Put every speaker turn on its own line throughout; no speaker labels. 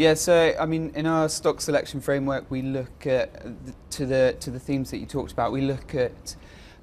Yeah, so I mean, in our stock selection framework, we look at the, to the to the themes that you talked about. We look at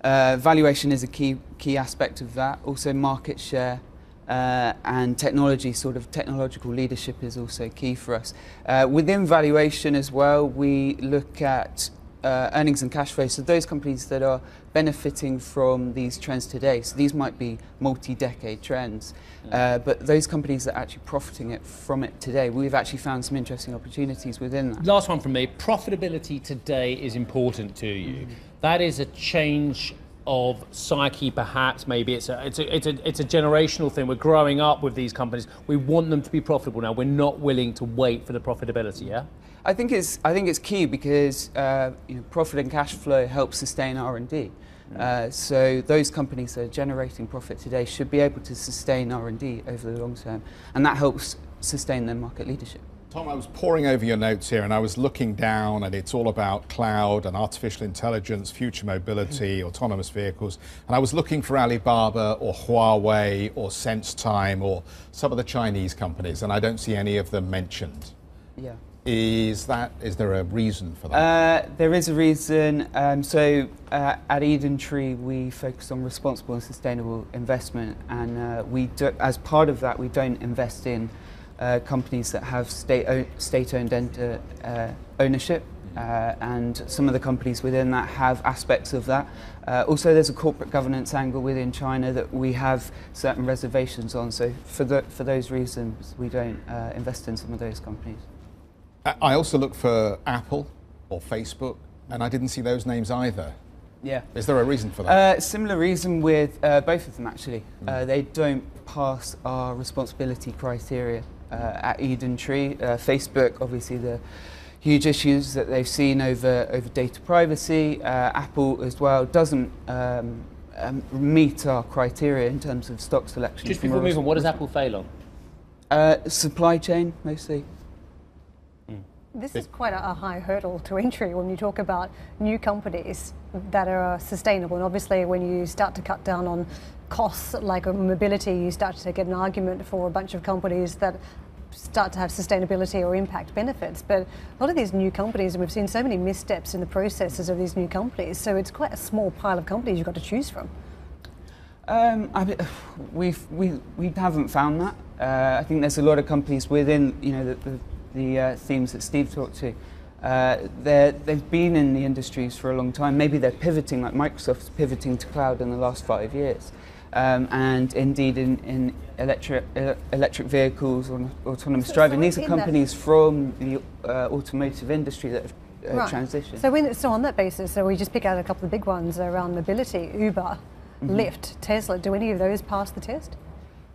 uh, valuation is a key key aspect of that. Also, market share. Uh, and technology, sort of technological leadership is also key for us. Uh, within valuation as well, we look at uh, earnings and cash flow. So those companies that are benefiting from these trends today. So these might be multi-decade trends, uh, but those companies that are actually profiting it from it today, we've actually found some interesting opportunities within that.
Last one from me. Profitability today is important to you. Mm. That is a change of psyche perhaps maybe it's a, it's a it's a it's a generational thing we're growing up with these companies we want them to be profitable now we're not willing to wait for the profitability yeah
I think it's I think it's key because uh, you know, profit and cash flow help sustain R and D. Mm. Uh, so those companies that are generating profit today should be able to sustain R and D over the long term, and that helps sustain their market leadership.
Tom, I was poring over your notes here and I was looking down and it's all about cloud and artificial intelligence, future mobility, mm. autonomous vehicles. And I was looking for Alibaba or Huawei or SenseTime or some of the Chinese companies and I don't see any of them mentioned.
Yeah.
Is that is there a reason for that?
Uh, there is a reason. Um, so uh, at EdenTree, we focus on responsible and sustainable investment, and uh, we do, as part of that, we don't invest in uh, companies that have state state-owned uh, ownership. Uh, and some of the companies within that have aspects of that. Uh, also, there's a corporate governance angle within China that we have certain reservations on. So, for, the, for those reasons, we don't uh, invest in some of those companies.
I also looked for Apple or Facebook, and I didn't see those names either.
Yeah.
Is there a reason for that?
Uh, similar reason with uh, both of them, actually. Mm. Uh, they don't pass our responsibility criteria uh, at EdenTree. Uh, Facebook, obviously, the huge issues that they've seen over, over data privacy. Uh, Apple, as well, doesn't um, um, meet our criteria in terms of stock selection.
Just before we move on, what does Apple fail on?
supply chain, mostly.
This is quite a, high hurdle to entry when you talk about new companies that are sustainable. And obviously, when you start to cut down on costs like mobility, you start to get an argument for a bunch of companies that start to have sustainability or impact benefits. But a lot of these new companies, and we've seen so many missteps in the processes of these new companies, so it's quite a small pile of companies you've got to choose from.
Um, I mean, we've, we, we haven't found that. Uh, I think there's a lot of companies within, you know, the, the the uh, themes that Steve talked to. Uh, they've been in the industries for a long time. Maybe they're pivoting, like Microsoft's pivoting to cloud in the last five years. Um, and indeed in, in electric, uh, electric vehicles or autonomous so, driving. So These are companies that... from the uh, automotive industry that have uh, right. transitioned.
So, when, so on that basis, so we just pick out a couple of big ones around mobility, Uber, mm -hmm. Lyft, Tesla. Do any of those pass the test?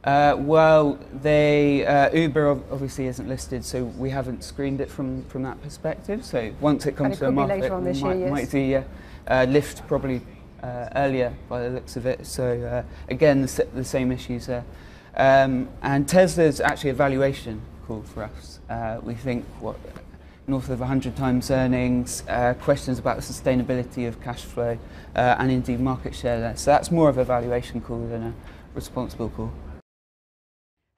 Uh, well, they, uh, Uber obviously isn't listed, so we haven't screened it from, from that perspective. So once it comes
it
to the market,
we
might,
year, yes.
might see uh, uh, Lyft probably uh, earlier by the looks of it. So uh, again, the, the same issues there. Um, and Tesla's actually a valuation call for us. Uh, we think what north of 100 times earnings, uh, questions about the sustainability of cash flow, uh, and indeed market share there. So that's more of a valuation call than a responsible call.